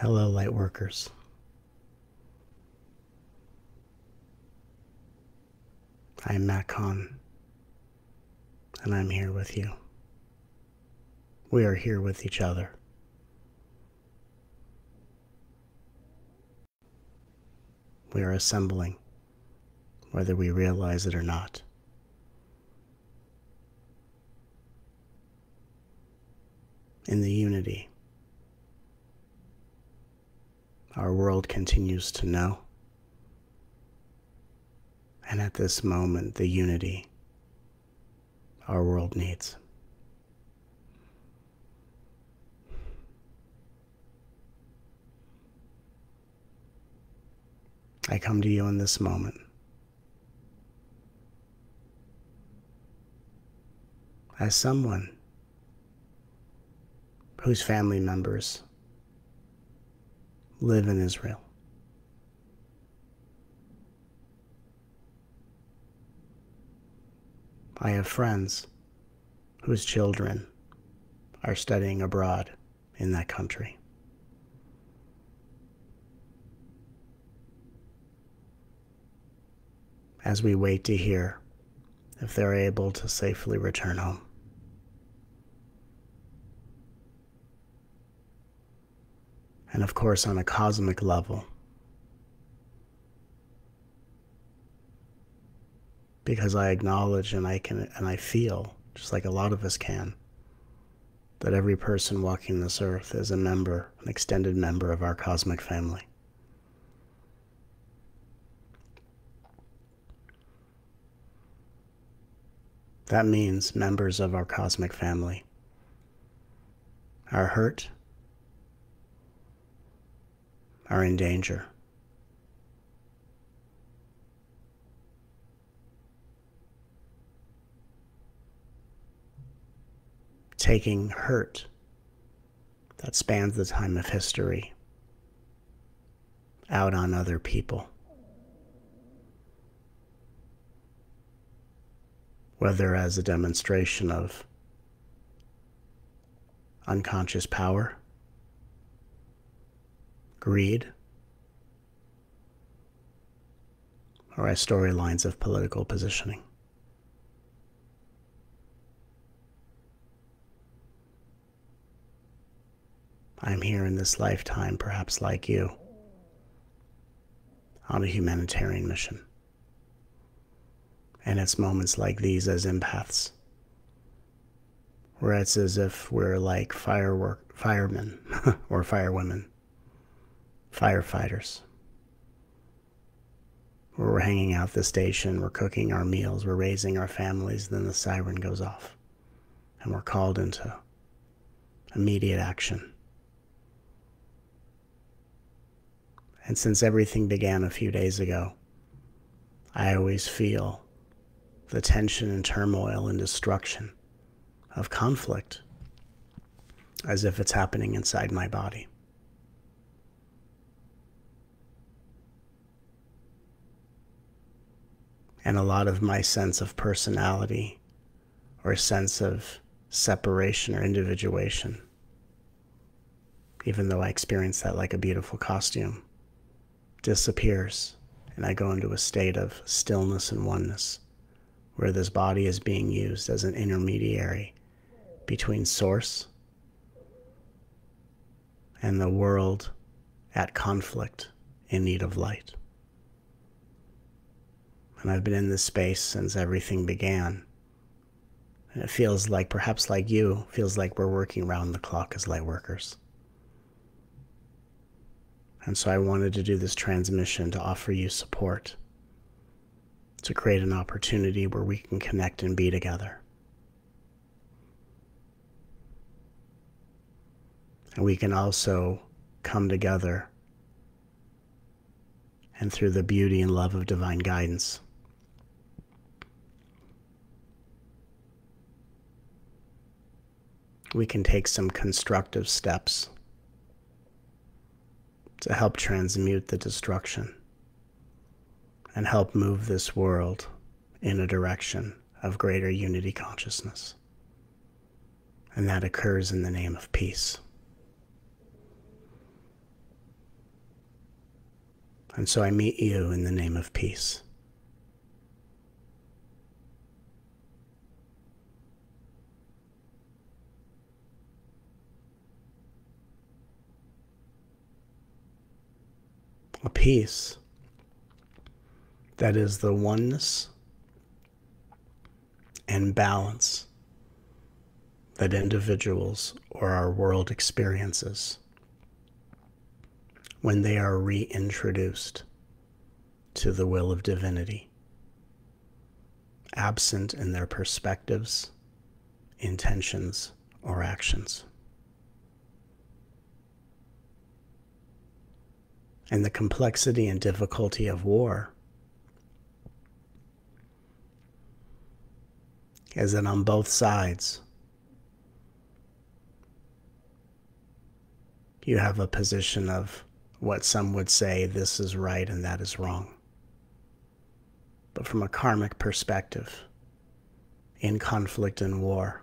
Hello, light workers. I'm Matt Kahn, and I'm here with you. We are here with each other. We are assembling, whether we realize it or not. In the unity, our world continues to know. And at this moment, the unity our world needs. I come to you in this moment. As someone whose family members live in Israel. I have friends whose children are studying abroad in that country. As we wait to hear if they're able to safely return home. And of course, on a cosmic level, because I acknowledge and I can and I feel, just like a lot of us can, that every person walking this earth is a member, an extended member of our cosmic family. That means members of our cosmic family are hurt, are in danger. taking hurt that spans the time of history out on other people. Whether as a demonstration of unconscious power, greed, or as storylines of political positioning. I'm here in this lifetime, perhaps like you, on a humanitarian mission. And it's moments like these as empaths, where it's as if we're like firework firemen or firewomen, firefighters. We're hanging out the station, we're cooking our meals, we're raising our families, then the siren goes off. And we're called into immediate action And since everything began a few days ago, I always feel the tension and turmoil and destruction of conflict as if it's happening inside my body. And a lot of my sense of personality or sense of separation or individuation, even though I experience that like a beautiful costume disappears, and I go into a state of stillness and oneness, where this body is being used as an intermediary between Source and the world at conflict in need of light. And I've been in this space since everything began. And it feels like, perhaps like you, feels like we're working round the clock as light workers. And so I wanted to do this transmission to offer you support, to create an opportunity where we can connect and be together. And we can also come together and through the beauty and love of divine guidance. We can take some constructive steps to help transmute the destruction and help move this world in a direction of greater unity consciousness. And that occurs in the name of peace. And so I meet you in the name of peace. A peace that is the oneness and balance that individuals or our world experiences when they are reintroduced to the will of divinity, absent in their perspectives, intentions, or actions. And the complexity and difficulty of war is that on both sides, you have a position of what some would say this is right and that is wrong. But from a karmic perspective, in conflict and war,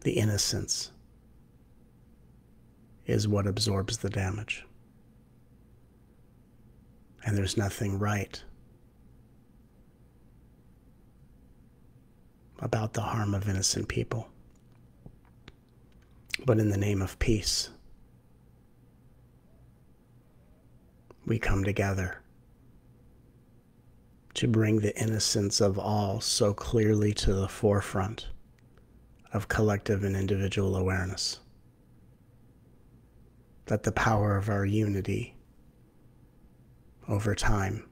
the innocence is what absorbs the damage. And there's nothing right about the harm of innocent people but in the name of peace. We come together to bring the innocence of all so clearly to the forefront of collective and individual awareness. That the power of our unity over time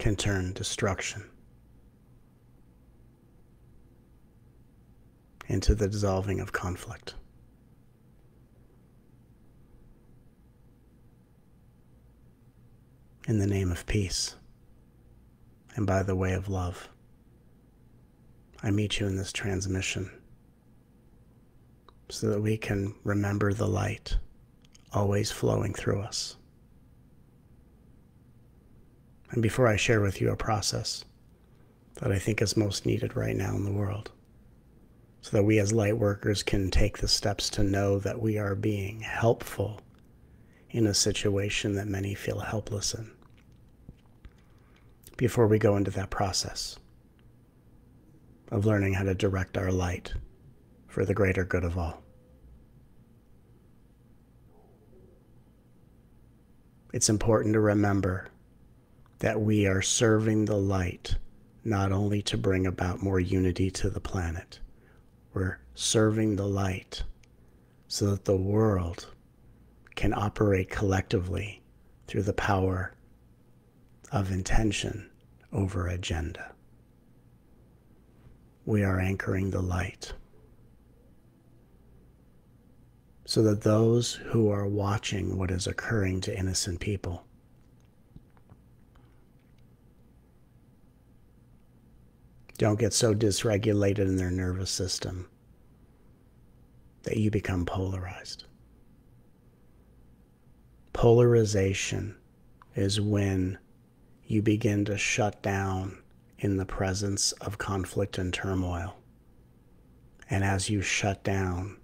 can turn destruction into the dissolving of conflict. In the name of peace and by the way of love, I meet you in this transmission so that we can remember the light always flowing through us. And before I share with you a process that I think is most needed right now in the world, so that we as light workers can take the steps to know that we are being helpful in a situation that many feel helpless in. Before we go into that process of learning how to direct our light for the greater good of all. It's important to remember that we are serving the light not only to bring about more unity to the planet we're serving the light so that the world can operate collectively through the power of intention over agenda. We are anchoring the light so that those who are watching what is occurring to innocent people don't get so dysregulated in their nervous system that you become polarized. Polarization is when you begin to shut down in the presence of conflict and turmoil. And as you shut down,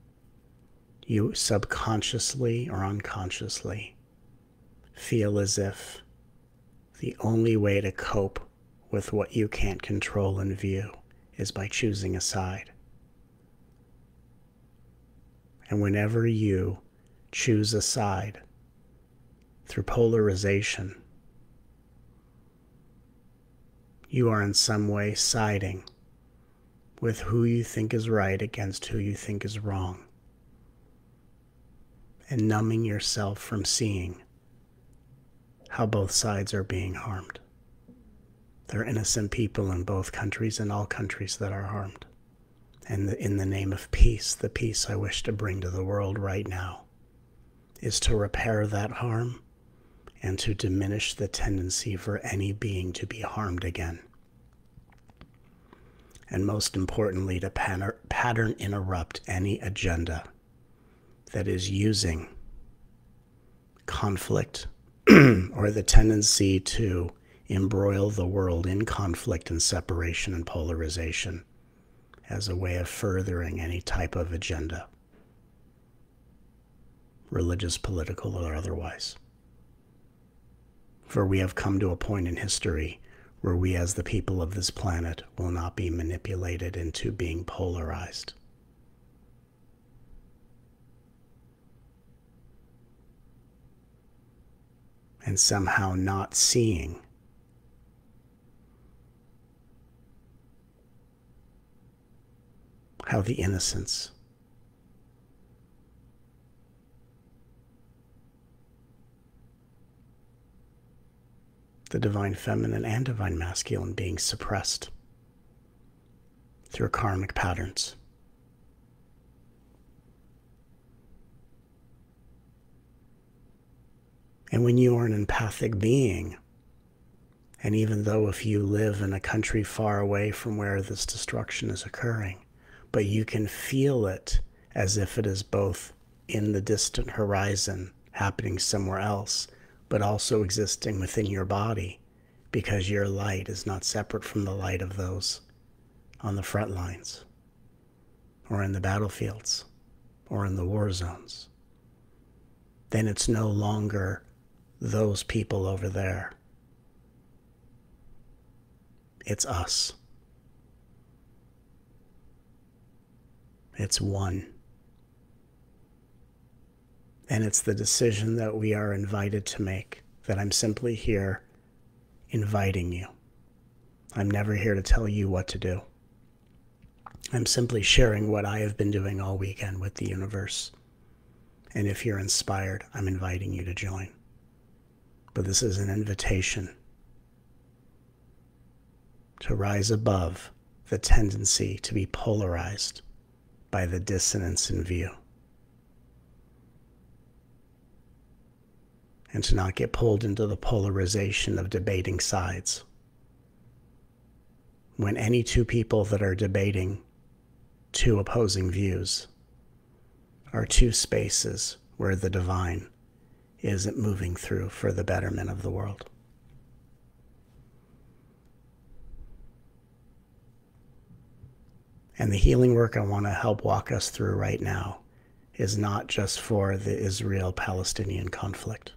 you subconsciously or unconsciously feel as if the only way to cope with what you can't control and view is by choosing a side. And whenever you choose a side through polarization, you are in some way siding with who you think is right against who you think is wrong, and numbing yourself from seeing how both sides are being harmed. There are innocent people in both countries and all countries that are harmed. And in the name of peace, the peace I wish to bring to the world right now is to repair that harm and to diminish the tendency for any being to be harmed again. And most importantly, to pattern interrupt any agenda that is using conflict or the tendency to embroil the world in conflict and separation and polarization as a way of furthering any type of agenda, religious, political, or otherwise. For we have come to a point in history where we, as the people of this planet, will not be manipulated into being polarized. And somehow not seeing how the innocence the divine feminine and divine masculine being suppressed through karmic patterns. And when you are an empathic being, and even though if you live in a country far away from where this destruction is occurring, but you can feel it as if it is both in the distant horizon happening somewhere else but also existing within your body because your light is not separate from the light of those on the front lines or in the battlefields or in the war zones. Then it's no longer those people over there. It's us. It's one. And it's the decision that we are invited to make, that I'm simply here inviting you. I'm never here to tell you what to do. I'm simply sharing what I have been doing all weekend with the universe. And if you're inspired, I'm inviting you to join. But this is an invitation to rise above the tendency to be polarized by the dissonance in view. and to not get pulled into the polarization of debating sides. When any two people that are debating two opposing views are two spaces where the divine isn't moving through for the betterment of the world. And the healing work I want to help walk us through right now is not just for the Israel Palestinian conflict.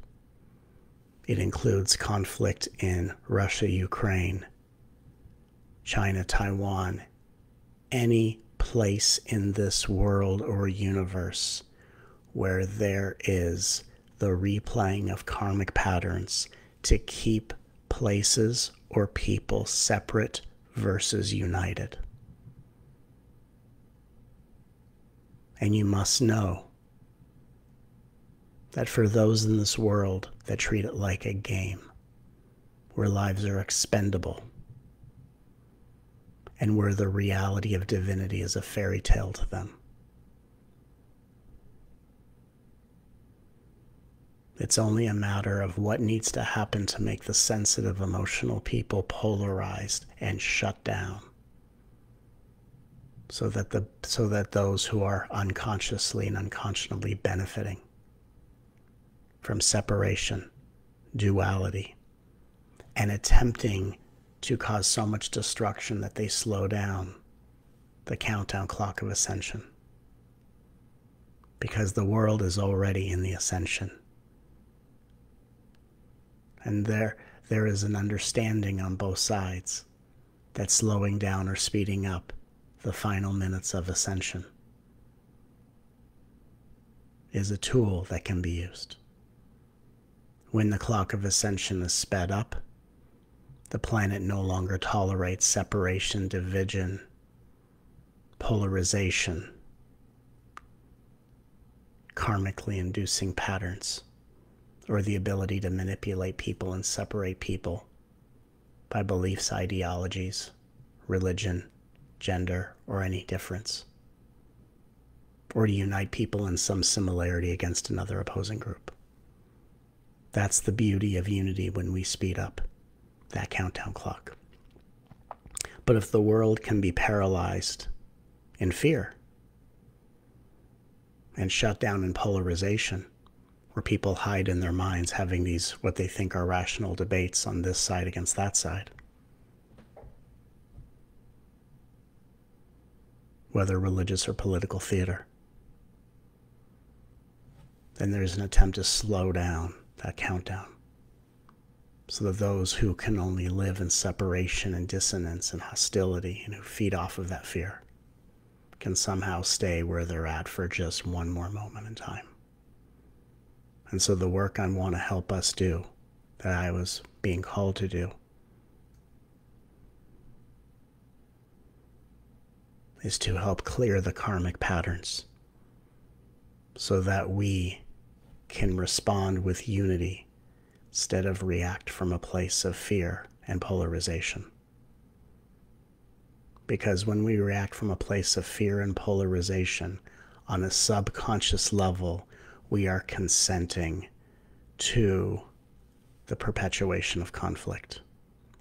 It includes conflict in Russia, Ukraine, China, Taiwan, any place in this world or universe where there is the replaying of karmic patterns to keep places or people separate versus united. And you must know that for those in this world that treat it like a game, where lives are expendable, and where the reality of divinity is a fairy tale to them. It's only a matter of what needs to happen to make the sensitive, emotional people polarized and shut down so that the so that those who are unconsciously and unconscionably benefiting from separation, duality, and attempting to cause so much destruction that they slow down the countdown clock of ascension. Because the world is already in the ascension. And there, there is an understanding on both sides that slowing down or speeding up the final minutes of ascension is a tool that can be used. When the clock of ascension is sped up, the planet no longer tolerates separation, division, polarization, karmically inducing patterns, or the ability to manipulate people and separate people by beliefs, ideologies, religion, gender, or any difference, or to unite people in some similarity against another opposing group. That's the beauty of unity when we speed up that countdown clock. But if the world can be paralyzed in fear and shut down in polarization, where people hide in their minds having these what they think are rational debates on this side against that side, whether religious or political theater. Then there's an attempt to slow down that countdown so that those who can only live in separation and dissonance and hostility and who feed off of that fear can somehow stay where they're at for just one more moment in time. And so the work I want to help us do, that I was being called to do, is to help clear the karmic patterns so that we can respond with unity instead of react from a place of fear and polarization. Because when we react from a place of fear and polarization on a subconscious level, we are consenting to the perpetuation of conflict.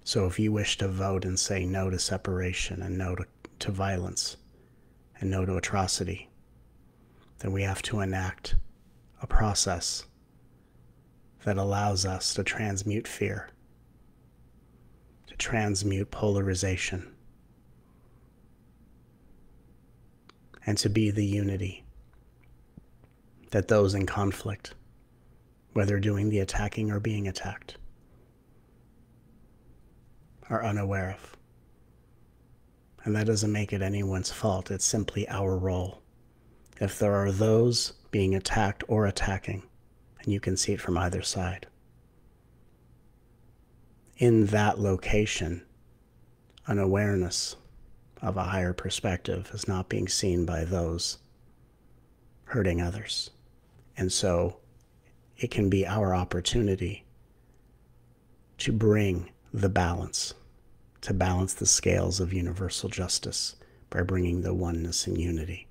So if you wish to vote and say no to separation and no to, to violence and no to atrocity, then we have to enact a process that allows us to transmute fear, to transmute polarization, and to be the unity that those in conflict, whether doing the attacking or being attacked, are unaware of. And that doesn't make it anyone's fault, it's simply our role. If there are those being attacked or attacking, and you can see it from either side, in that location, an awareness of a higher perspective is not being seen by those hurting others. And so it can be our opportunity to bring the balance, to balance the scales of universal justice by bringing the oneness and unity.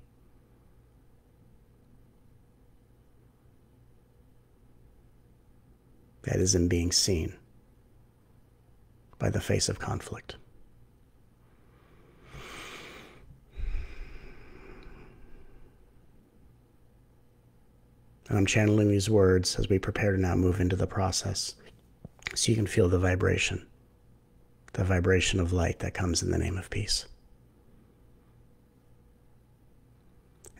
That is in being seen by the face of conflict. And I'm channeling these words as we prepare to now move into the process so you can feel the vibration, the vibration of light that comes in the name of peace.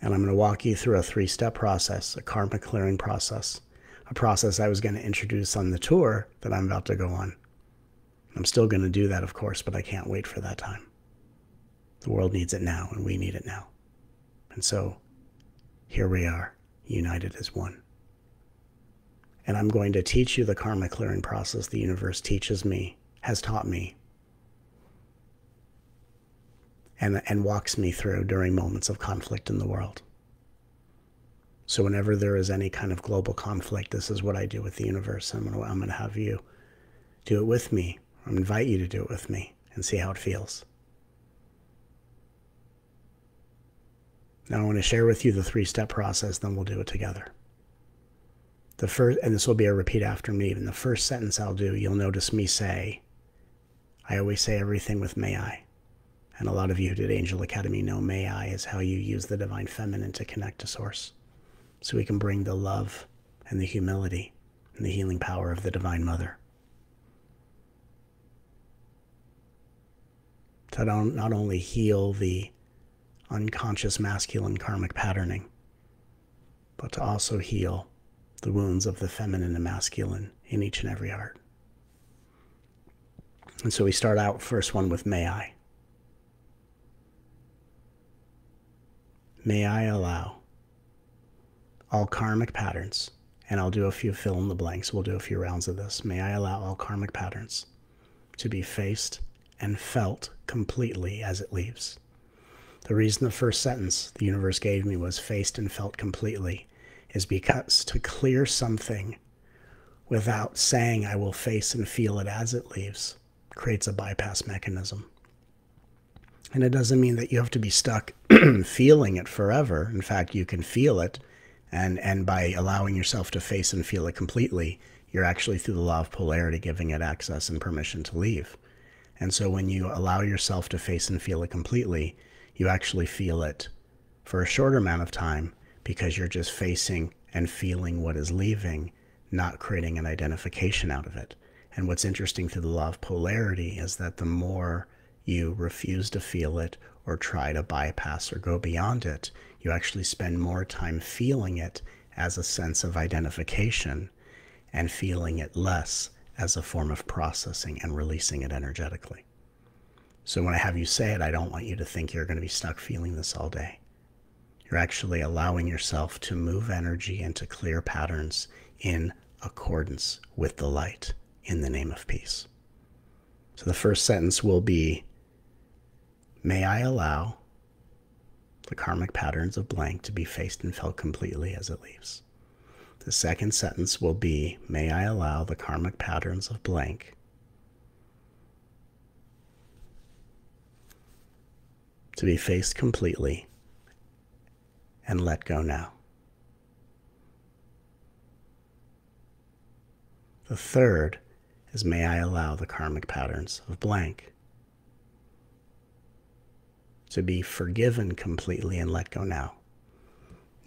And I'm going to walk you through a three step process, a karma clearing process, a process I was going to introduce on the tour that I'm about to go on. I'm still going to do that, of course, but I can't wait for that time. The world needs it now, and we need it now. And so here we are united as one. And I'm going to teach you the karma clearing process the universe teaches me, has taught me, and, and walks me through during moments of conflict in the world. So, whenever there is any kind of global conflict, this is what I do with the universe. I'm going to, have you do it with me, or invite you to do it with me and see how it feels. Now I want to share with you the three step process, then we'll do it together. The first, and this will be a repeat after me. In the first sentence I'll do, you'll notice me say, I always say everything with may I. And a lot of you who did Angel Academy know may I is how you use the divine feminine to connect to source. So we can bring the love and the humility and the healing power of the divine mother. To not only heal the unconscious masculine karmic patterning, but to also heal the wounds of the feminine and masculine in each and every heart. And so we start out first one with may I. May I allow all karmic patterns, and I'll do a few fill in the blanks, we'll do a few rounds of this. May I allow all karmic patterns to be faced and felt completely as it leaves. The reason the first sentence the universe gave me was faced and felt completely is because to clear something without saying I will face and feel it as it leaves creates a bypass mechanism. And it doesn't mean that you have to be stuck feeling it forever. In fact, you can feel it. And, and by allowing yourself to face and feel it completely, you're actually, through the law of polarity, giving it access and permission to leave. And so when you allow yourself to face and feel it completely, you actually feel it for a shorter amount of time because you're just facing and feeling what is leaving, not creating an identification out of it. And what's interesting through the law of polarity is that the more you refuse to feel it or try to bypass or go beyond it. You actually spend more time feeling it as a sense of identification and feeling it less as a form of processing and releasing it energetically. So when I have you say it, I don't want you to think you're going to be stuck feeling this all day. You're actually allowing yourself to move energy into clear patterns in accordance with the light in the name of peace. So the first sentence will be May I allow the karmic patterns of blank to be faced and felt completely as it leaves. The second sentence will be May I allow the karmic patterns of blank to be faced completely and let go now. The third is May I allow the karmic patterns of blank to be forgiven completely and let go now.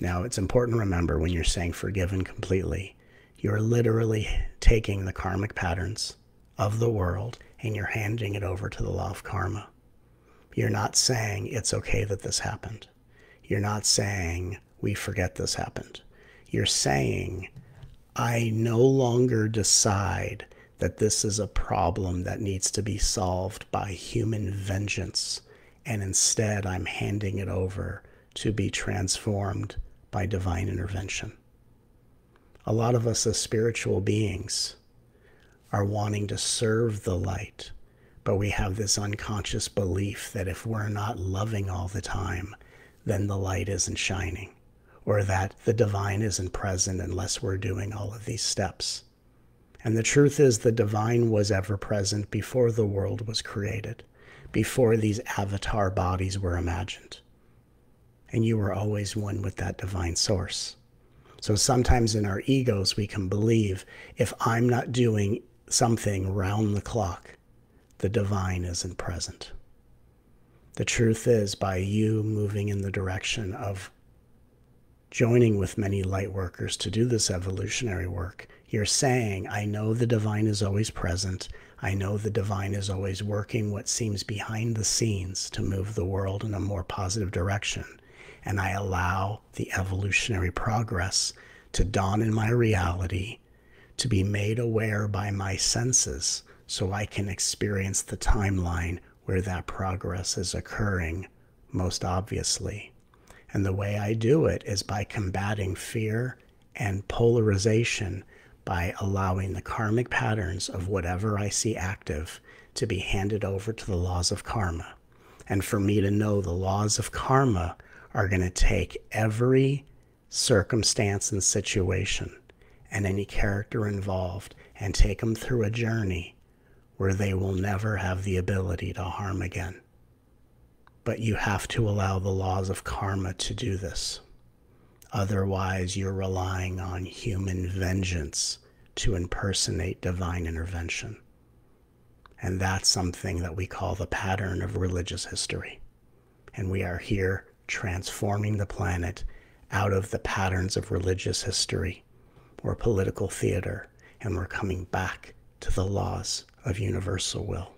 Now, it's important to remember when you're saying forgiven completely, you're literally taking the karmic patterns of the world and you're handing it over to the law of karma. You're not saying it's okay that this happened. You're not saying we forget this happened. You're saying I no longer decide that this is a problem that needs to be solved by human vengeance, and instead I'm handing it over to be transformed by divine intervention. A lot of us as spiritual beings are wanting to serve the light, but we have this unconscious belief that if we're not loving all the time, then the light isn't shining, or that the divine isn't present unless we're doing all of these steps. And the truth is, the divine was ever present before the world was created, before these avatar bodies were imagined and you were always one with that divine source. So sometimes in our egos, we can believe if I'm not doing something round the clock, the divine isn't present. The truth is, by you moving in the direction of joining with many light workers to do this evolutionary work, you're saying, I know the divine is always present. I know the divine is always working what seems behind the scenes to move the world in a more positive direction and I allow the evolutionary progress to dawn in my reality, to be made aware by my senses so I can experience the timeline where that progress is occurring most obviously. And the way I do it is by combating fear and polarization by allowing the karmic patterns of whatever I see active to be handed over to the laws of karma. And for me to know the laws of karma are going to take every circumstance and situation and any character involved and take them through a journey where they will never have the ability to harm again. But you have to allow the laws of karma to do this. Otherwise, you're relying on human vengeance to impersonate divine intervention. And that's something that we call the pattern of religious history. And we are here transforming the planet out of the patterns of religious history or political theater, and we're coming back to the laws of universal will.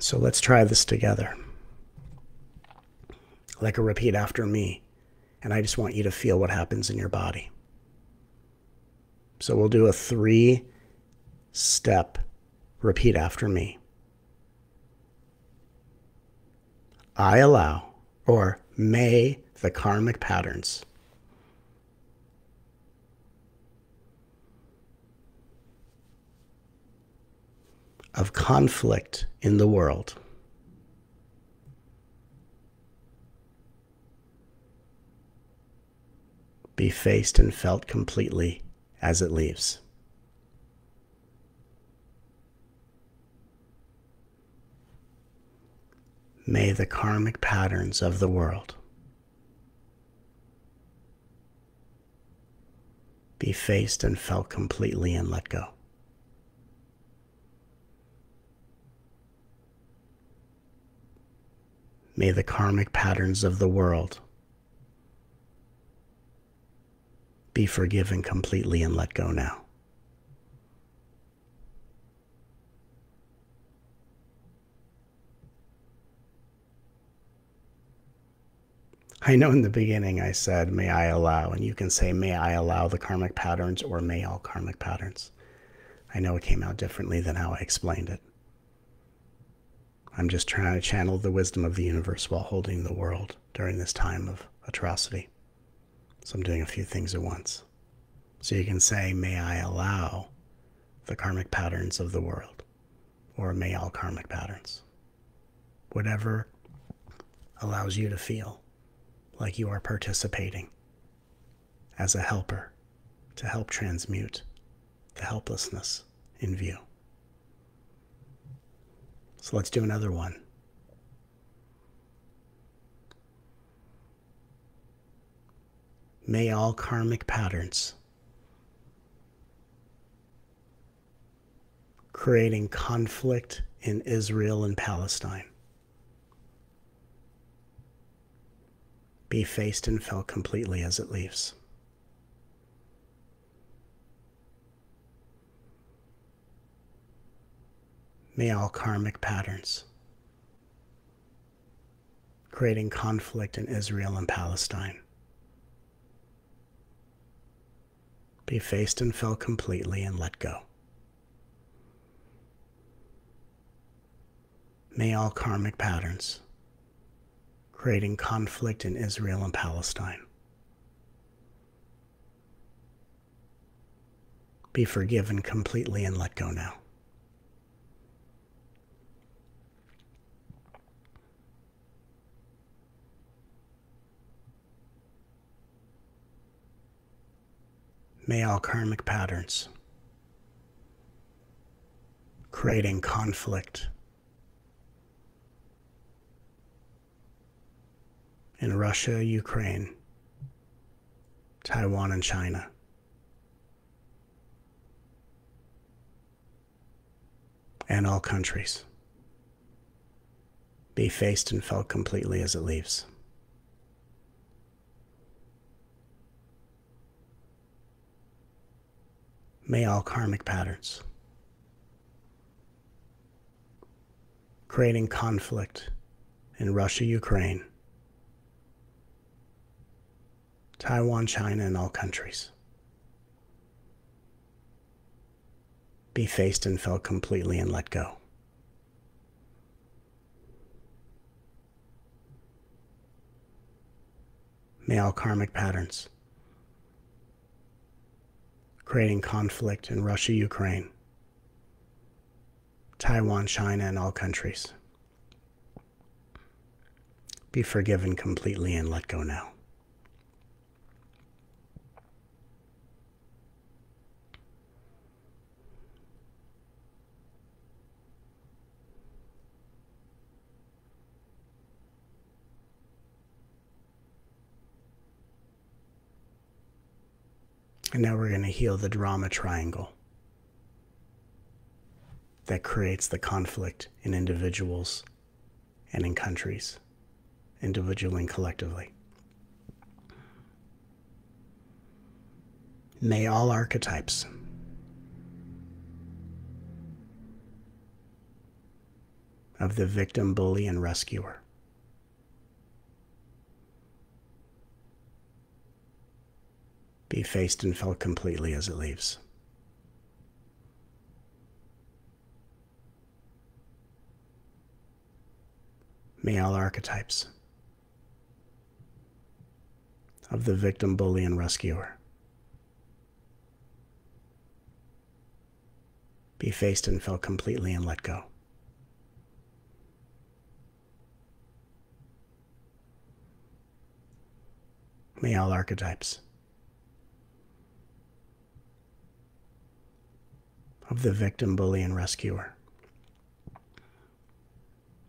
So let's try this together. Like a repeat after me, and I just want you to feel what happens in your body. So we'll do a three step repeat after me. I allow or may the karmic patterns of conflict in the world be faced and felt completely as it leaves. may the karmic patterns of the world be faced and felt completely and let go. May the karmic patterns of the world be forgiven completely and let go now. I know in the beginning I said, may I allow, and you can say, may I allow the karmic patterns or may all karmic patterns. I know it came out differently than how I explained it. I'm just trying to channel the wisdom of the universe while holding the world during this time of atrocity. So I'm doing a few things at once. So you can say, may I allow the karmic patterns of the world, or may all karmic patterns. Whatever allows you to feel like you are participating as a helper to help transmute the helplessness in view. So let's do another one. May all karmic patterns creating conflict in Israel and Palestine be faced and felt completely as it leaves. May all karmic patterns creating conflict in Israel and Palestine be faced and felt completely and let go. May all karmic patterns creating conflict in Israel and Palestine. Be forgiven completely and let go now. May all karmic patterns creating conflict in Russia, Ukraine, Taiwan, and China. And all countries be faced and felt completely as it leaves. May all karmic patterns creating conflict in Russia, Ukraine, Taiwan, China, and all countries. Be faced and felt completely and let go. May all karmic patterns creating conflict in Russia, Ukraine, Taiwan, China, and all countries. Be forgiven completely and let go now. And now we're going to heal the drama triangle that creates the conflict in individuals and in countries, individually and collectively. May all archetypes of the victim, bully, and rescuer be faced and felt completely as it leaves. May all archetypes of the victim, bully, and rescuer be faced and felt completely and let go. May all archetypes of the victim, bully, and rescuer.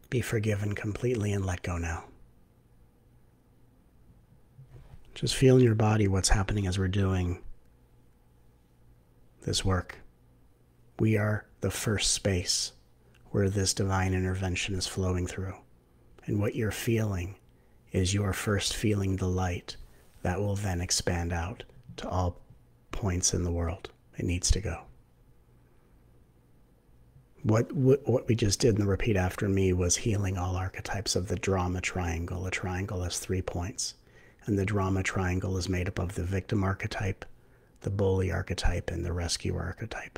Be forgiven completely and let go now. Just feel in your body what's happening as we're doing this work. We are the first space where this divine intervention is flowing through. And what you're feeling is you're first feeling the light that will then expand out to all points in the world. It needs to go what, what what we just did in the repeat after me was healing all archetypes of the drama triangle. A triangle has three points. And the drama triangle is made up of the victim archetype, the bully archetype, and the rescue archetype.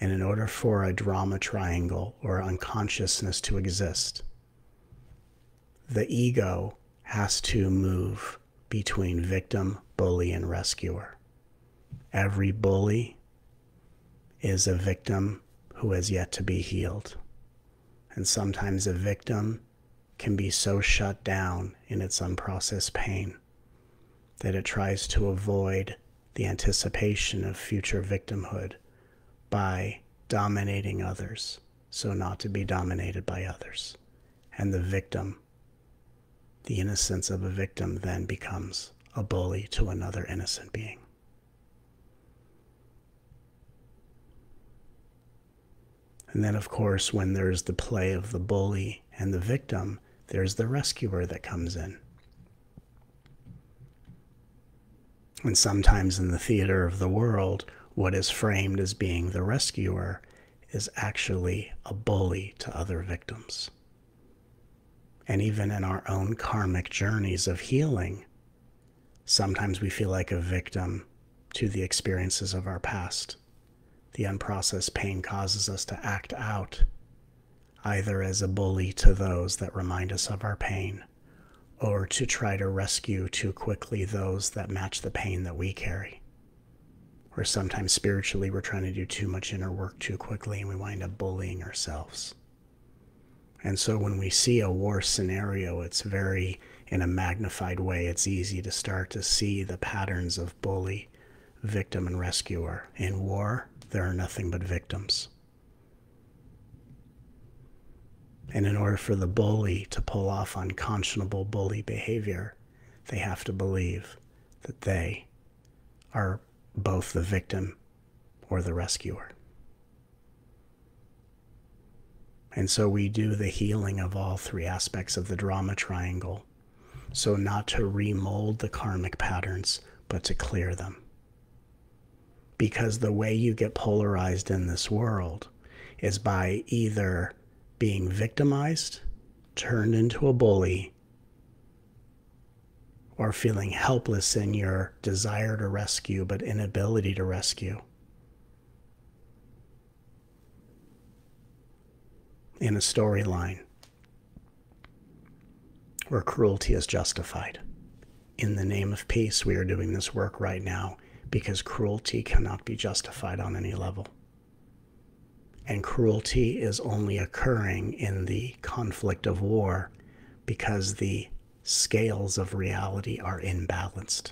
And in order for a drama triangle or unconsciousness to exist, the ego has to move between victim, bully, and rescuer. Every bully is a victim who has yet to be healed. And sometimes a victim can be so shut down in its unprocessed pain that it tries to avoid the anticipation of future victimhood by dominating others so not to be dominated by others. And the victim, the innocence of a victim, then becomes a bully to another innocent being. And then, of course, when there's the play of the bully and the victim, there's the rescuer that comes in. And sometimes in the theater of the world, what is framed as being the rescuer is actually a bully to other victims. And even in our own karmic journeys of healing, sometimes we feel like a victim to the experiences of our past. The unprocessed pain causes us to act out either as a bully to those that remind us of our pain or to try to rescue too quickly those that match the pain that we carry. Or sometimes spiritually, we're trying to do too much inner work too quickly and we wind up bullying ourselves. And so when we see a war scenario, it's very, in a magnified way, it's easy to start to see the patterns of bully, victim, and rescuer. In war, there are nothing but victims. And in order for the bully to pull off unconscionable bully behavior, they have to believe that they are both the victim or the rescuer. And so we do the healing of all three aspects of the drama triangle. So, not to remold the karmic patterns, but to clear them. Because the way you get polarized in this world is by either being victimized, turned into a bully, or feeling helpless in your desire to rescue but inability to rescue. In a storyline where cruelty is justified. In the name of peace, we are doing this work right now because cruelty cannot be justified on any level. And cruelty is only occurring in the conflict of war because the scales of reality are imbalanced.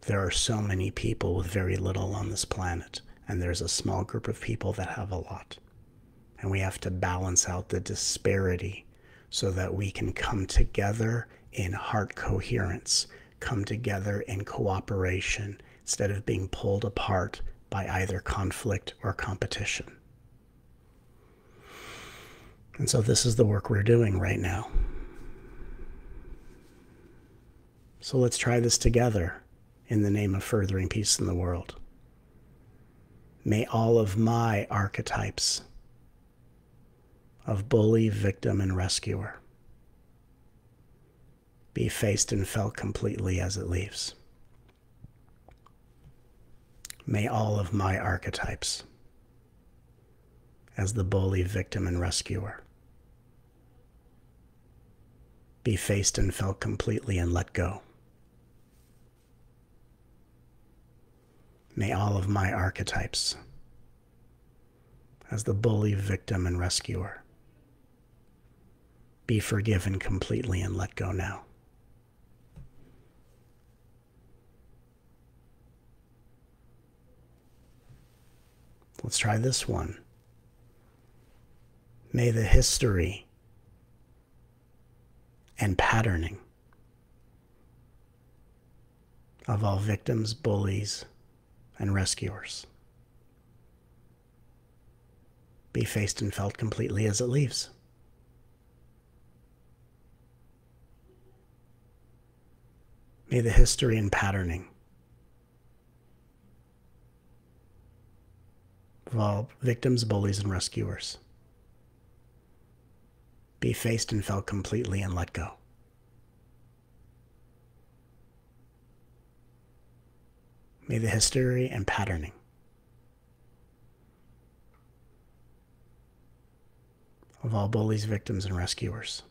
There are so many people with very little on this planet, and there's a small group of people that have a lot. And we have to balance out the disparity so that we can come together in heart coherence, come together in cooperation instead of being pulled apart by either conflict or competition. And so this is the work we're doing right now. So let's try this together in the name of furthering peace in the world. May all of my archetypes of bully, victim, and rescuer be faced and felt completely as it leaves. May all of my archetypes as the bully, victim, and rescuer. Be faced and felt completely and let go. May all of my archetypes as the bully, victim, and rescuer be forgiven completely and let go now. Let's try this one. May the history and patterning of all victims, bullies, and rescuers be faced and felt completely as it leaves. May the history and patterning involve victims, bullies, and rescuers. Be faced and felt completely and let go. May the history and patterning of all bullies, victims, and rescuers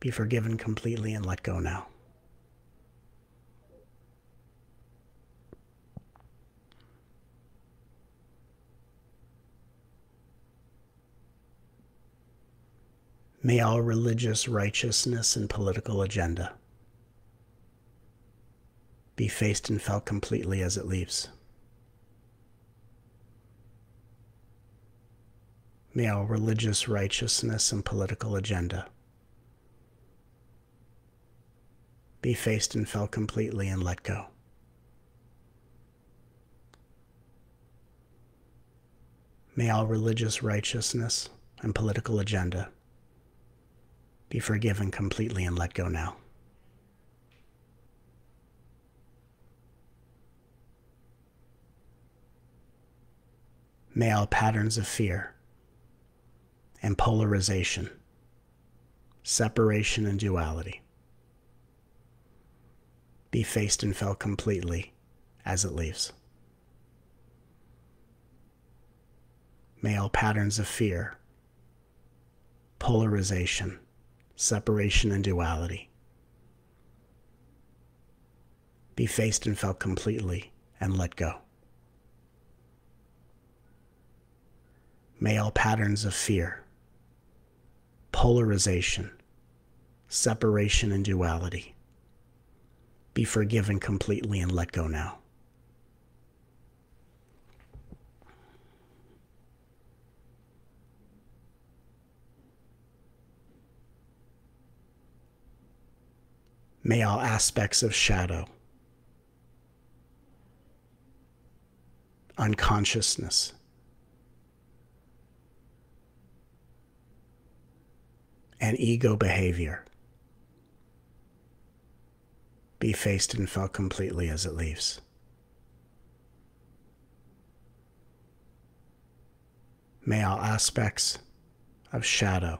be forgiven completely and let go now. May all religious righteousness and political agenda be faced and felt completely as it leaves. May all religious righteousness and political agenda be faced and felt completely and let go. May all religious righteousness and political agenda be forgiven completely and let go now. May all patterns of fear and polarization, separation and duality be faced and felt completely as it leaves. May all patterns of fear, polarization, separation, and duality be faced and felt completely and let go. May all patterns of fear, polarization, separation, and duality be forgiven completely and let go now. May all aspects of shadow, unconsciousness, and ego behavior be faced and felt completely as it leaves. May all aspects of shadow,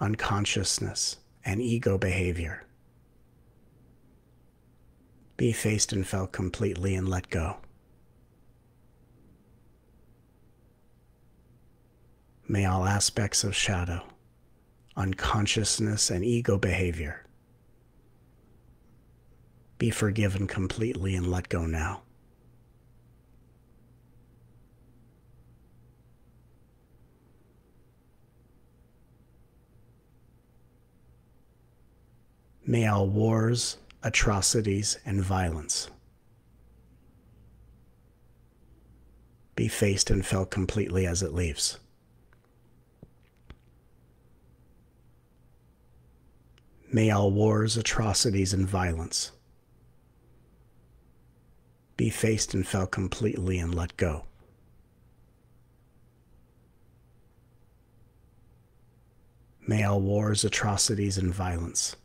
unconsciousness, and ego behavior be faced and felt completely and let go. May all aspects of shadow, unconsciousness, and ego behavior be forgiven completely and let go now. May all wars, atrocities, and violence be faced and felt completely as it leaves. May all wars, atrocities, and violence be faced and felt completely and let go. May all wars, atrocities, and violence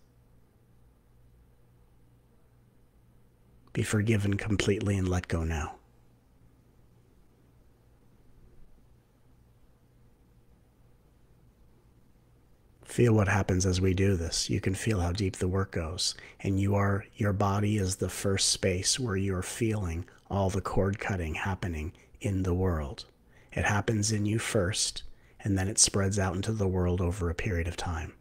be forgiven completely and let go now. Feel what happens as we do this. You can feel how deep the work goes. And you are, your body is the first space where you're feeling all the cord cutting happening in the world. It happens in you first, and then it spreads out into the world over a period of time.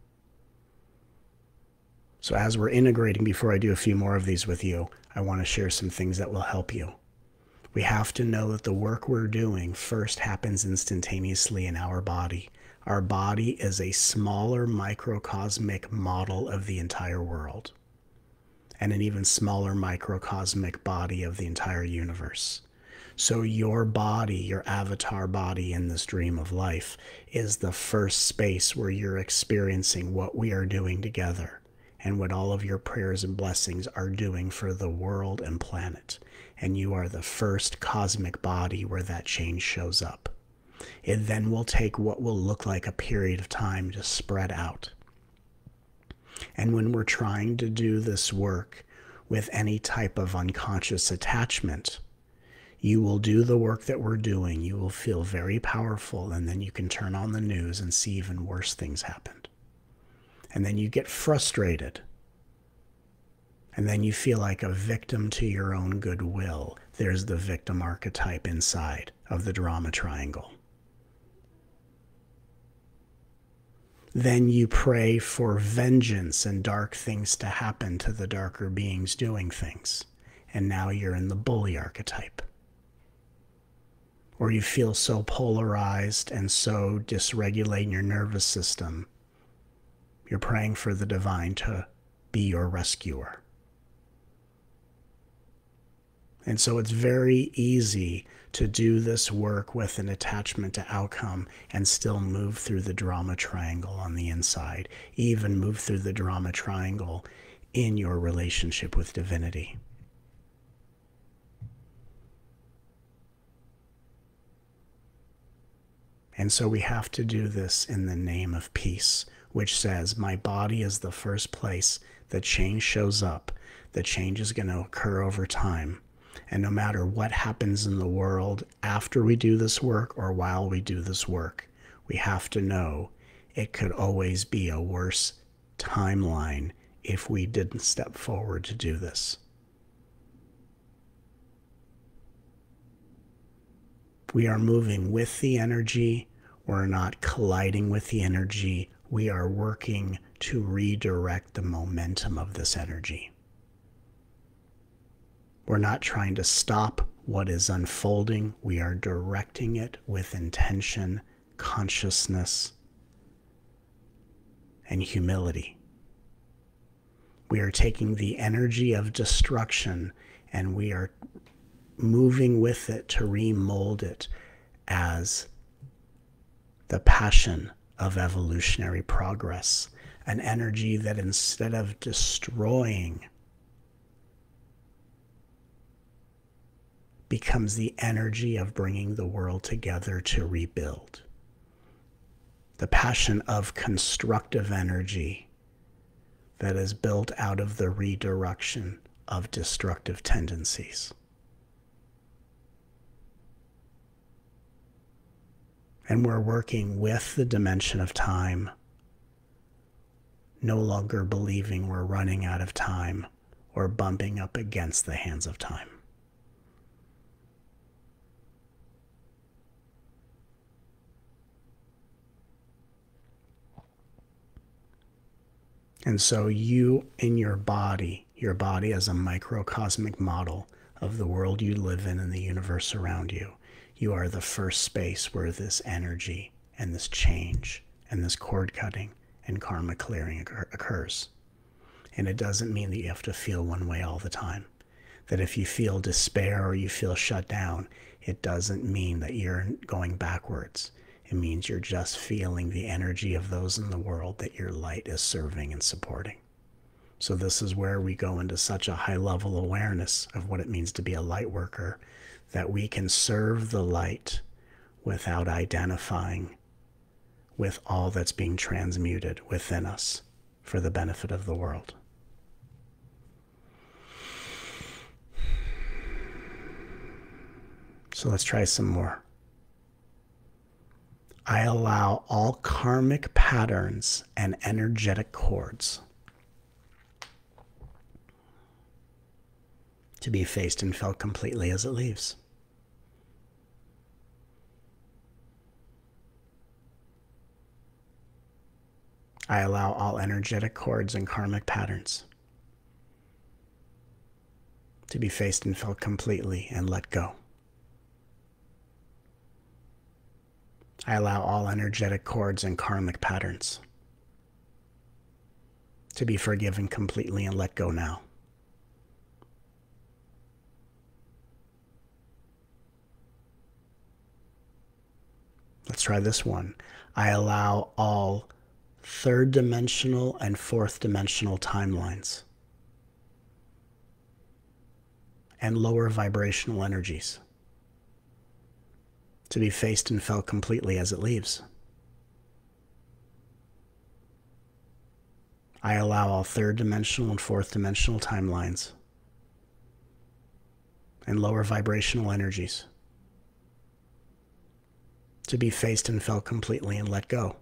So, as we're integrating, before I do a few more of these with you, I want to share some things that will help you. We have to know that the work we're doing first happens instantaneously in our body our body is a smaller microcosmic model of the entire world and an even smaller microcosmic body of the entire universe. So, your body, your avatar body in this dream of life, is the first space where you're experiencing what we are doing together and what all of your prayers and blessings are doing for the world and planet. And you are the first cosmic body where that change shows up. It then will take what will look like a period of time to spread out. And when we're trying to do this work with any type of unconscious attachment, you will do the work that we're doing. You will feel very powerful, and then you can turn on the news and see even worse things happen. And then you get frustrated. And then you feel like a victim to your own goodwill. There's the victim archetype inside of the drama triangle. Then you pray for vengeance and dark things to happen to the darker beings doing things. And now you're in the bully archetype. Or you feel so polarized and so dysregulating your nervous system, you're praying for the divine to be your rescuer. And so it's very easy to do this work with an attachment to outcome and still move through the drama triangle on the inside, even move through the drama triangle in your relationship with divinity. And so we have to do this in the name of peace, which says, My body is the first place that change shows up. The change is going to occur over time. And no matter what happens in the world after we do this work or while we do this work, we have to know it could always be a worse timeline if we didn't step forward to do this. We are moving with the energy. We're not colliding with the energy. We are working to redirect the momentum of this energy. We're not trying to stop what is unfolding. We are directing it with intention, consciousness, and humility. We are taking the energy of destruction and we are moving with it to remold it as the passion of evolutionary progress, an energy that instead of destroying becomes the energy of bringing the world together to rebuild. The passion of constructive energy that is built out of the redirection of destructive tendencies. And we're working with the dimension of time, no longer believing we're running out of time or bumping up against the hands of time. And so, you in your body, your body as a microcosmic model of the world you live in and the universe around you, you are the first space where this energy and this change and this cord cutting and karma clearing occurs. And it doesn't mean that you have to feel one way all the time. That if you feel despair or you feel shut down, it doesn't mean that you're going backwards. It means you're just feeling the energy of those in the world that your light is serving and supporting. So, this is where we go into such a high level awareness of what it means to be a light worker that we can serve the light without identifying with all that's being transmuted within us for the benefit of the world. So let's try some more. I allow all karmic patterns and energetic cords to be faced and felt completely as it leaves. I allow all energetic cords and karmic patterns to be faced and felt completely and let go. I allow all energetic cords and karmic patterns to be forgiven completely and let go now. Let's try this one. I allow all third dimensional and fourth dimensional timelines and lower vibrational energies to be faced and felt completely as it leaves. I allow all third dimensional and fourth dimensional timelines and lower vibrational energies to be faced and felt completely and let go.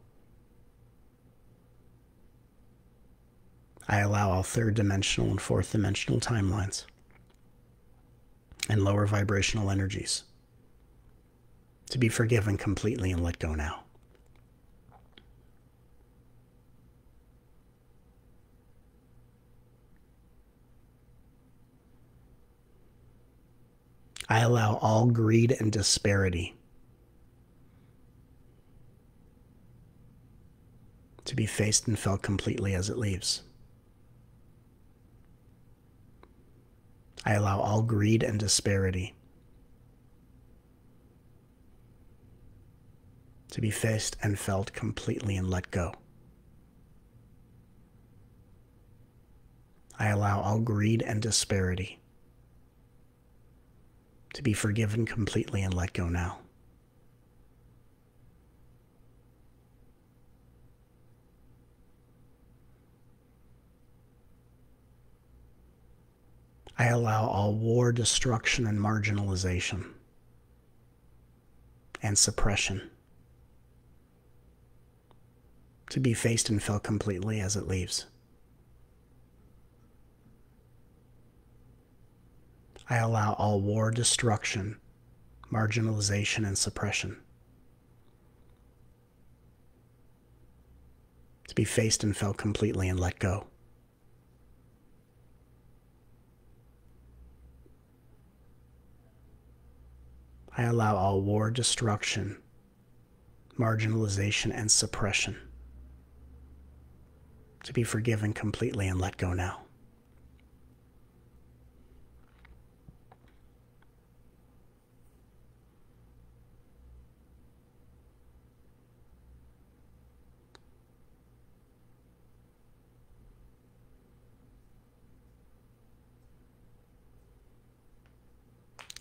I allow all third dimensional and fourth dimensional timelines and lower vibrational energies to be forgiven completely and let go now. I allow all greed and disparity to be faced and felt completely as it leaves. I allow all greed and disparity to be faced and felt completely and let go. I allow all greed and disparity to be forgiven completely and let go now. I allow all war, destruction, and marginalization and suppression to be faced and felt completely as it leaves. I allow all war, destruction, marginalization, and suppression to be faced and felt completely and let go. I allow all war, destruction, marginalization, and suppression to be forgiven completely and let go now.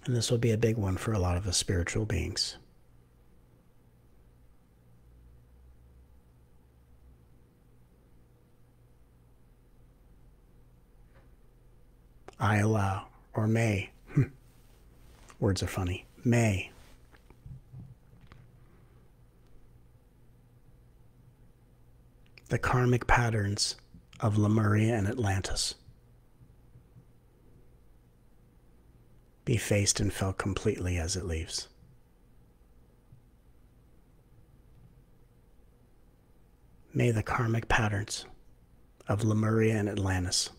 And this will be a big one for a lot of us spiritual beings. I allow, or may. Hmm. Words are funny. May. The karmic patterns of Lemuria and Atlantis be faced and felt completely as it leaves. May the karmic patterns of Lemuria and Atlantis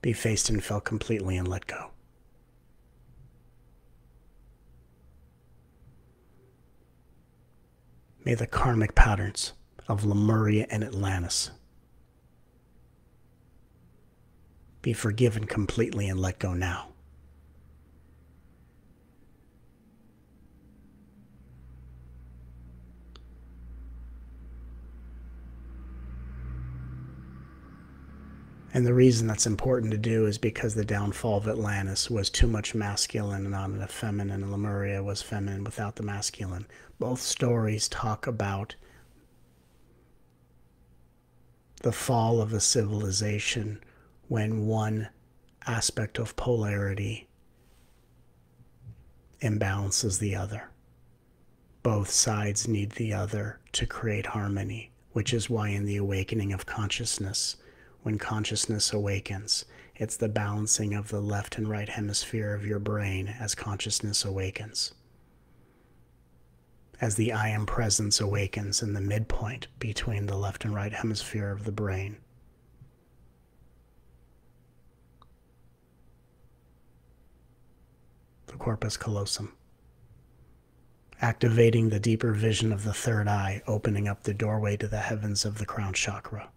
be faced and felt completely and let go. May the karmic patterns of Lemuria and Atlantis be forgiven completely and let go now. And the reason that's important to do is because the downfall of Atlantis was too much masculine and not enough feminine, and Lemuria was feminine without the masculine. Both stories talk about the fall of a civilization when one aspect of polarity imbalances the other. Both sides need the other to create harmony, which is why in the awakening of consciousness, when consciousness awakens, it's the balancing of the left and right hemisphere of your brain as consciousness awakens. As the I am presence awakens in the midpoint between the left and right hemisphere of the brain the corpus callosum. Activating the deeper vision of the third eye, opening up the doorway to the heavens of the crown chakra,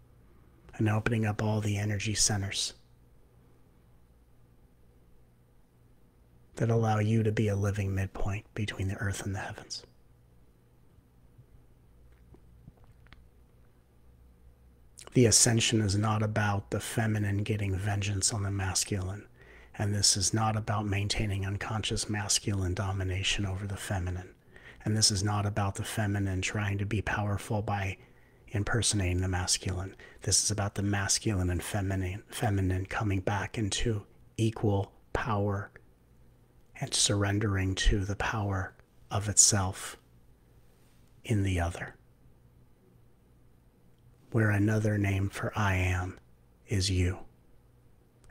and opening up all the energy centers that allow you to be a living midpoint between the earth and the heavens. The ascension is not about the feminine getting vengeance on the masculine. And this is not about maintaining unconscious masculine domination over the feminine. And this is not about the feminine trying to be powerful by impersonating the masculine. This is about the masculine and feminine, feminine coming back into equal power and surrendering to the power of itself in the other. where another name for I am is you.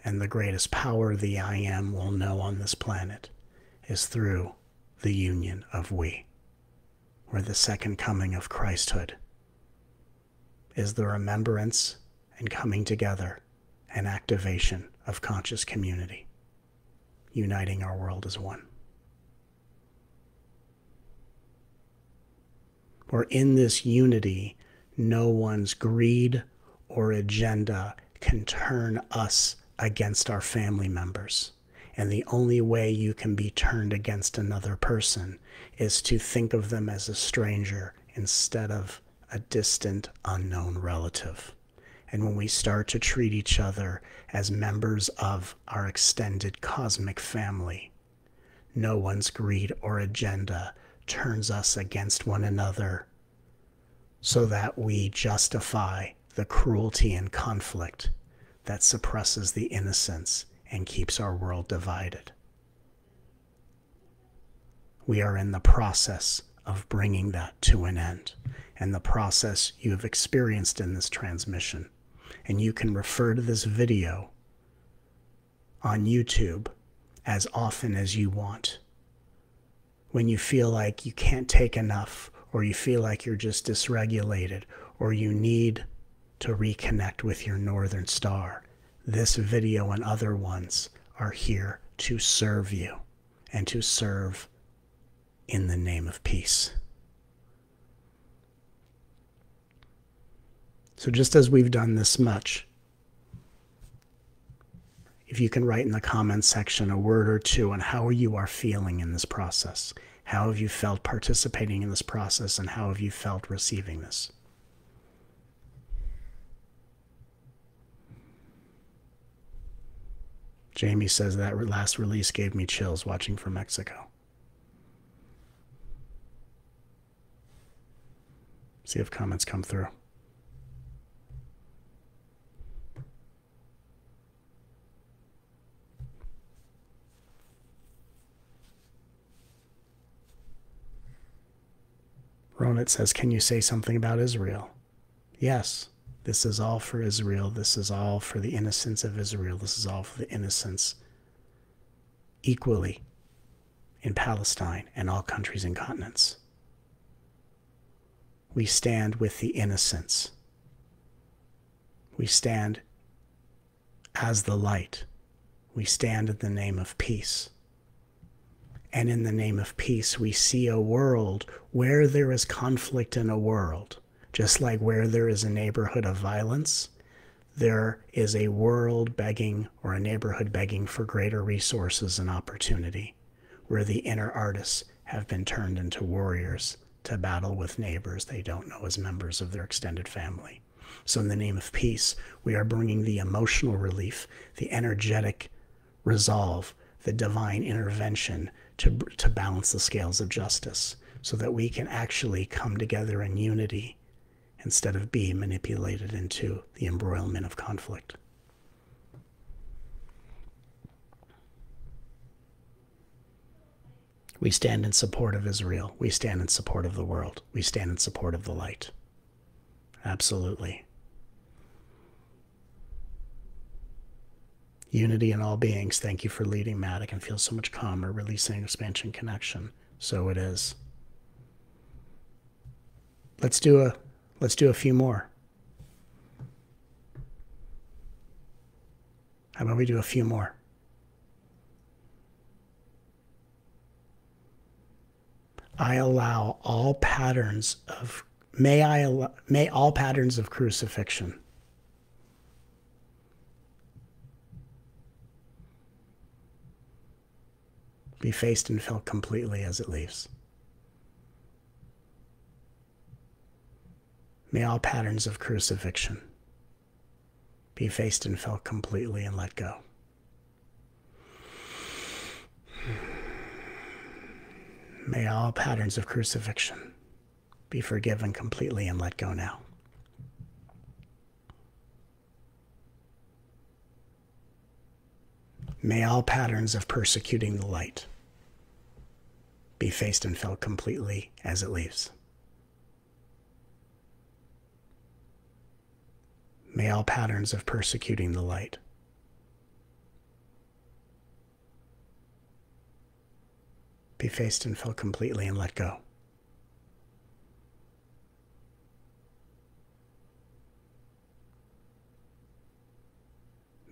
And the greatest power the I am will know on this planet is through the union of we, where the second coming of Christhood is the remembrance and coming together and activation of conscious community, uniting our world as one. Or in this unity, no one's greed or agenda can turn us against our family members. And the only way you can be turned against another person is to think of them as a stranger instead of a distant, unknown relative. And when we start to treat each other as members of our extended cosmic family, no one's greed or agenda turns us against one another so that we justify the cruelty and conflict that suppresses the innocence and keeps our world divided. We are in the process of bringing that to an end, and the process you have experienced in this transmission. And you can refer to this video on YouTube as often as you want. When you feel like you can't take enough, or you feel like you're just dysregulated, or you need to reconnect with your Northern Star, this video and other ones are here to serve you and to serve in the name of peace. So, just as we've done this much, if you can write in the comments section a word or two on how you are feeling in this process, how have you felt participating in this process, and how have you felt receiving this? Jamie says that last release gave me chills watching from Mexico. See if comments come through. Ronit says, Can you say something about Israel? Yes, this is all for Israel. This is all for the innocence of Israel. This is all for the innocence equally in Palestine and all countries and continents we stand with the innocents. We stand as the light. We stand in the name of peace. And in the name of peace, we see a world where there is conflict in a world, just like where there is a neighborhood of violence, there is a world begging or a neighborhood begging for greater resources and opportunity, where the inner artists have been turned into warriors to battle with neighbors they don't know as members of their extended family. So, in the name of peace, we are bringing the emotional relief, the energetic resolve, the divine intervention to, to balance the scales of justice so that we can actually come together in unity instead of be manipulated into the embroilment of conflict. We stand in support of Israel. We stand in support of the world. We stand in support of the light. Absolutely. Unity in all beings. Thank you for leading, Matt. I can feel so much calmer, releasing expansion connection. So it is. Let's do a let's do a few more. How about we do a few more? I allow all patterns of may I allow, may all patterns of crucifixion be faced and felt completely as it leaves. May all patterns of crucifixion be faced and felt completely and let go. May all patterns of crucifixion be forgiven completely and let go now. May all patterns of persecuting the light be faced and felt completely as it leaves. May all patterns of persecuting the light be faced and felt completely and let go.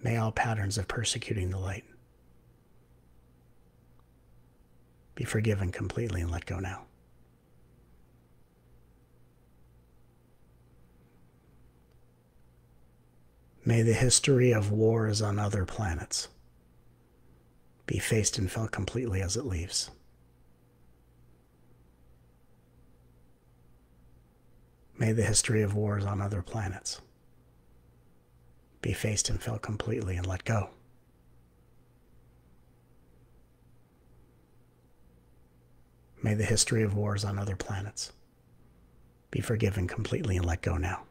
May all patterns of persecuting the light be forgiven completely and let go now. May the history of wars on other planets be faced and felt completely as it leaves. May the history of wars on other planets be faced and felt completely and let go. May the history of wars on other planets be forgiven completely and let go now.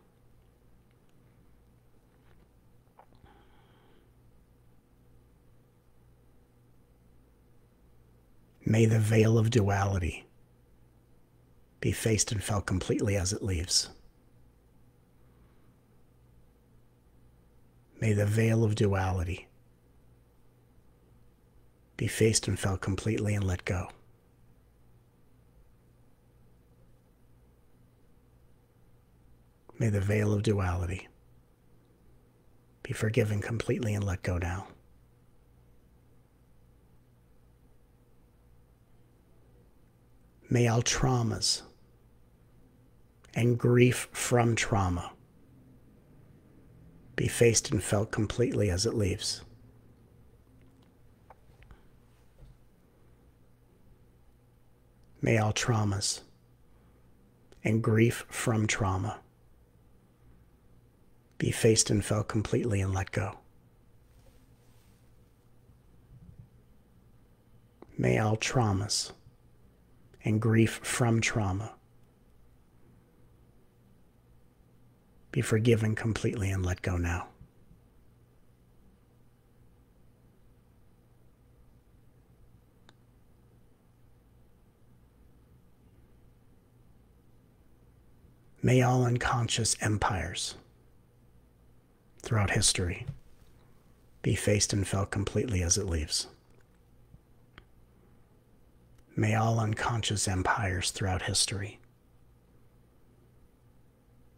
May the veil of duality be faced and felt completely as it leaves. May the veil of duality be faced and felt completely and let go. May the veil of duality be forgiven completely and let go now. May all traumas and grief from trauma be faced and felt completely as it leaves. May all traumas and grief from trauma be faced and felt completely and let go. May all traumas and grief from trauma be forgiven completely and let go now. May all unconscious empires throughout history be faced and felt completely as it leaves. May all unconscious empires throughout history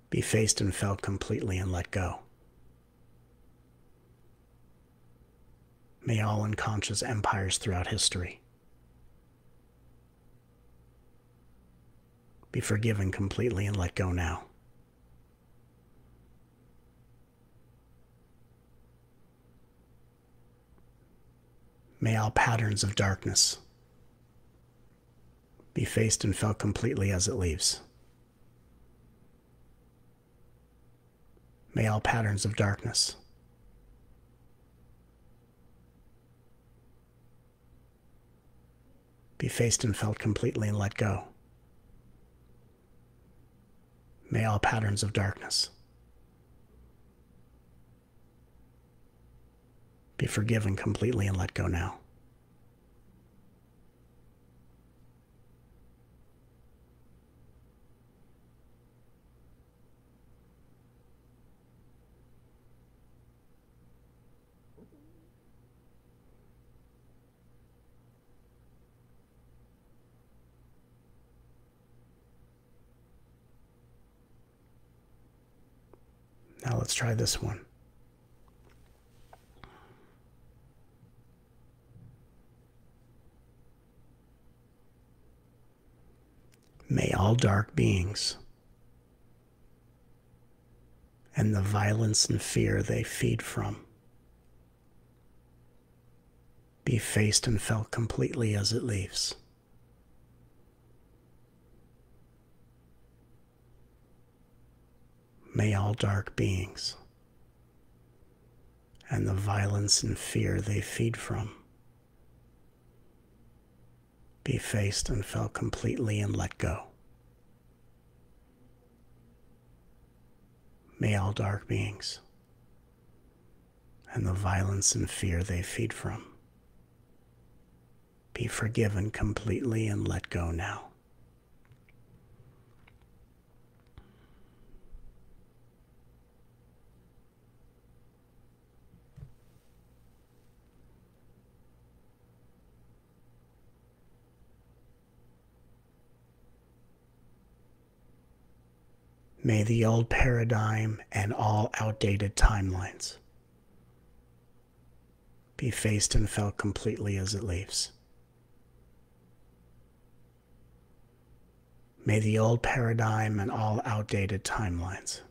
be faced and felt completely and let go. May all unconscious empires throughout history be forgiven completely and let go now. May all patterns of darkness be faced and felt completely as it leaves. May all patterns of darkness be faced and felt completely and let go. May all patterns of darkness be forgiven completely and let go now. Now let's try this one. May all dark beings and the violence and fear they feed from be faced and felt completely as it leaves. May all dark beings and the violence and fear they feed from be faced and felt completely and let go. May all dark beings and the violence and fear they feed from be forgiven completely and let go now. May the old paradigm and all outdated timelines be faced and felt completely as it leaves. May the old paradigm and all outdated timelines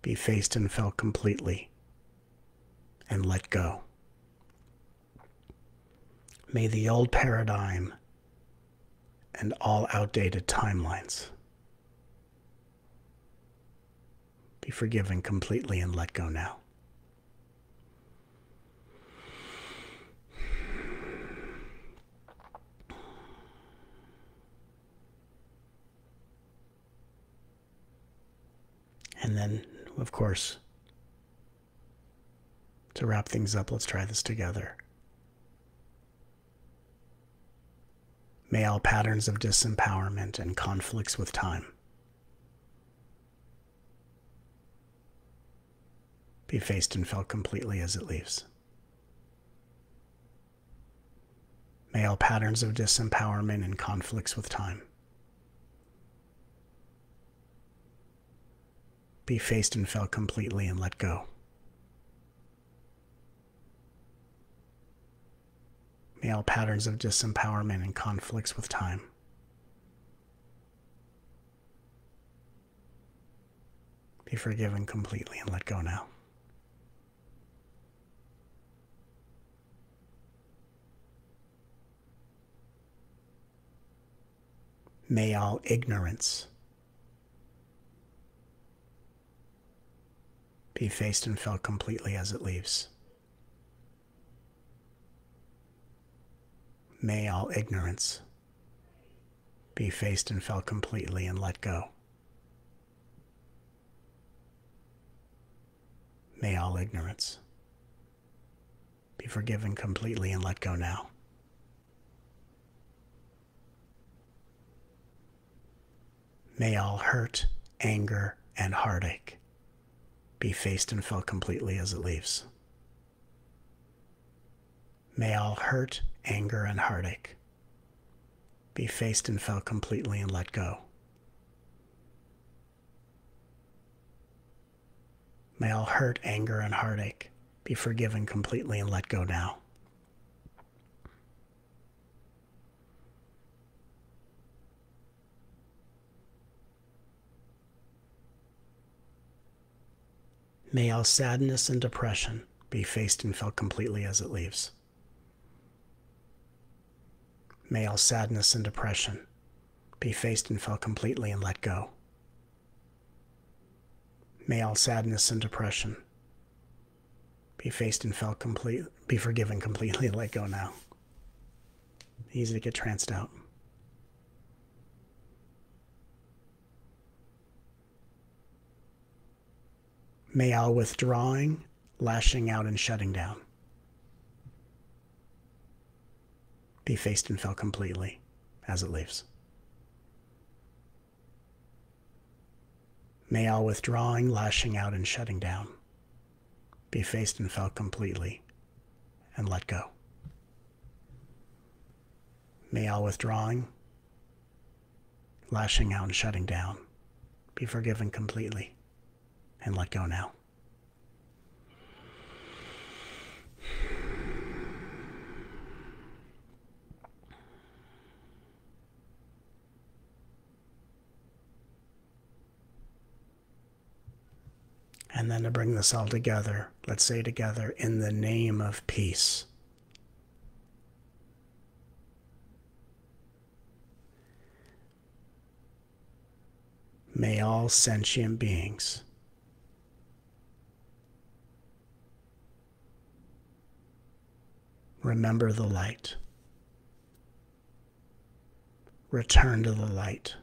be faced and felt completely and let go. May the old paradigm and all outdated timelines be forgiven completely and let go now. And then, of course, to wrap things up, let's try this together. May all patterns of disempowerment and conflicts with time be faced and felt completely as it leaves. May all patterns of disempowerment and conflicts with time be faced and felt completely and let go. May all patterns of disempowerment and conflicts with time be forgiven completely and let go now. May all ignorance be faced and felt completely as it leaves. May all ignorance be faced and felt completely and let go. May all ignorance be forgiven completely and let go now. May all hurt, anger, and heartache be faced and felt completely as it leaves. May all hurt, anger, and heartache be faced and felt completely and let go. May all hurt, anger, and heartache be forgiven completely and let go now. May all sadness and depression be faced and felt completely as it leaves. May all sadness and depression be faced and felt completely and let go. May all sadness and depression be faced and felt complete, be forgiven completely and let go now. Easy to get tranced out. May all withdrawing, lashing out, and shutting down be faced and felt completely as it leaves. May all withdrawing, lashing out, and shutting down be faced and felt completely and let go. May all withdrawing, lashing out, and shutting down be forgiven completely and let go now. And then to bring this all together, let's say together, in the name of peace. May all sentient beings remember the light. Return to the light.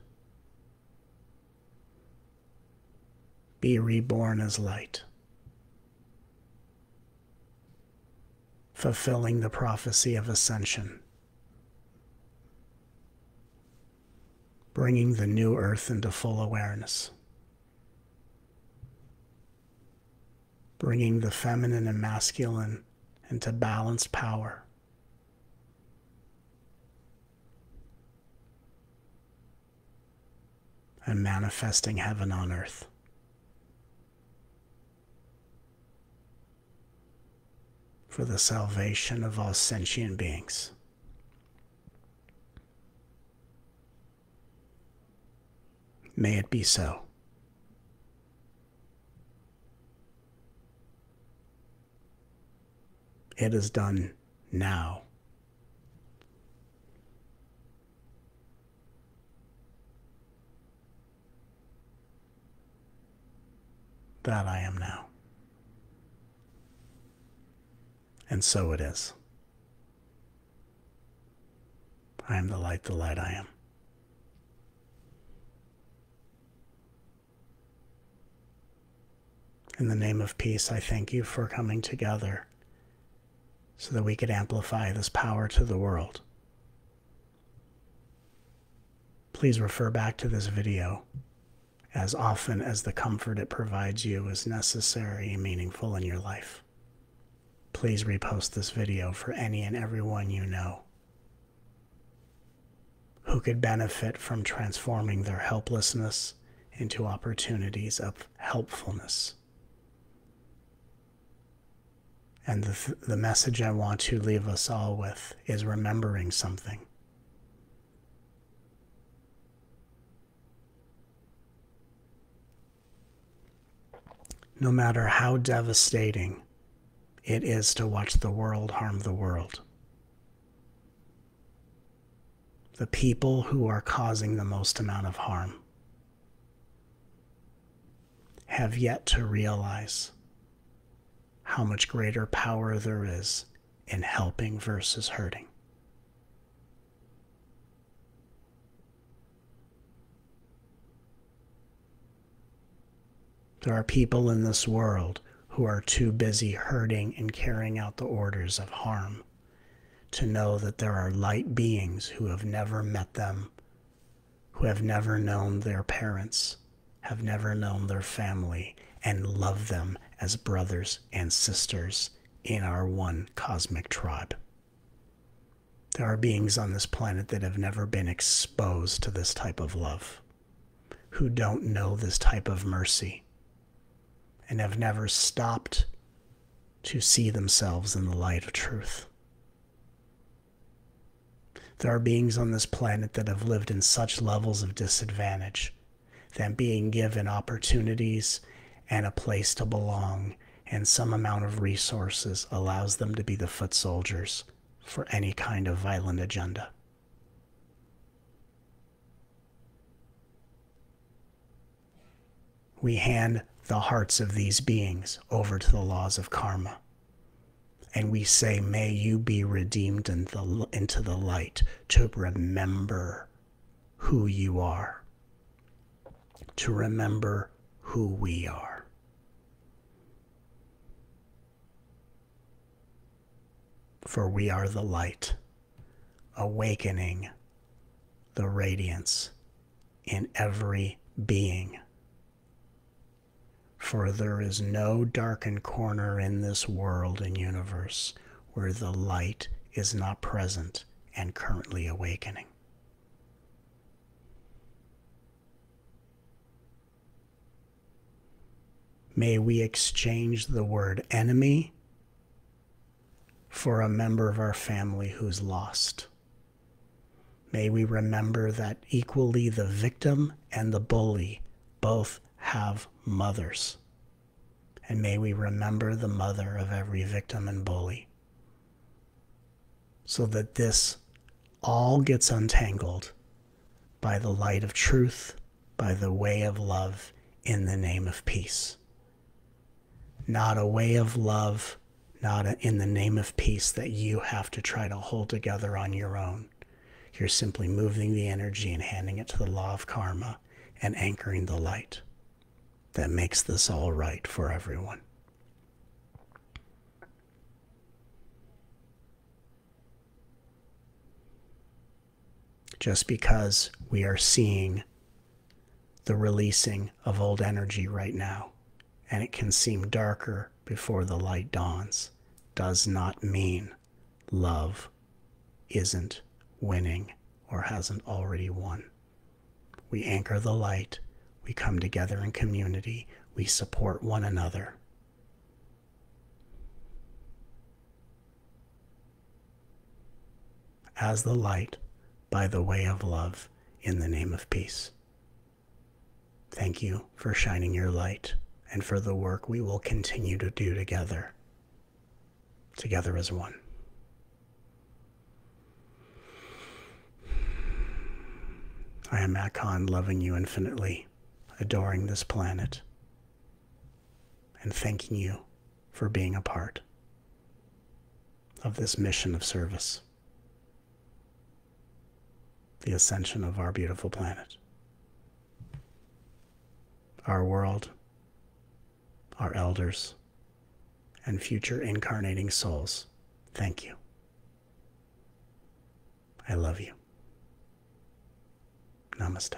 Be reborn as light. Fulfilling the prophecy of ascension. Bringing the new earth into full awareness. Bringing the feminine and masculine into balanced power. and manifesting heaven on earth. For the salvation of all sentient beings. May it be so. It is done now. That I am now. And so it is. I am the light, the light I am. In the name of peace, I thank you for coming together so that we could amplify this power to the world. Please refer back to this video as often as the comfort it provides you is necessary and meaningful in your life. Please repost this video for any and everyone you know who could benefit from transforming their helplessness into opportunities of helpfulness. And the, th- the message I want to leave us all with is remembering something. No matter how devastating it is to watch the world harm the world, the people who are causing the most amount of harm have yet to realize how much greater power there is in helping versus hurting. There are people in this world who are too busy hurting and carrying out the orders of harm to know that there are light beings who have never met them, who have never known their parents, have never known their family, and love them as brothers and sisters in our one cosmic tribe. There are beings on this planet that have never been exposed to this type of love, who don't know this type of mercy, and have never stopped to see themselves in the light of truth. There are beings on this planet that have lived in such levels of disadvantage that being given opportunities and a place to belong and some amount of resources allows them to be the foot soldiers for any kind of violent agenda. We hand the hearts of these beings over to the laws of karma. And we say, May you be redeemed into the light to remember who you are, to remember who we are. for we are the light, awakening the radiance in every being. For there is no darkened corner in this world and universe where the light is not present and currently awakening. May we exchange the word enemy for a member of our family who's lost. May we remember that equally the victim and the bully both have mothers. And may we remember the mother of every victim and bully. So that this all gets untangled by the light of truth, by the way of love, in the name of peace. Not a way of love not in the name of peace that you have to try to hold together on your own. You're simply moving the energy and handing it to the law of karma and anchoring the light that makes this all right for everyone. Just because we are seeing the releasing of old energy right now, and it can seem darker before the light dawns does not mean love isn't winning or hasn't already won. We anchor the light We come together in community. We support one another. As the light by the way of love in the name of peace. Thank you for shining your light and for the work we will continue to do together, together as one. I am Kahn, loving you infinitely, adoring this planet, and thanking you for being a part of this mission of service, the ascension of our beautiful planet, our world, our elders, and future incarnating souls. Thank you. I love you. Namaste.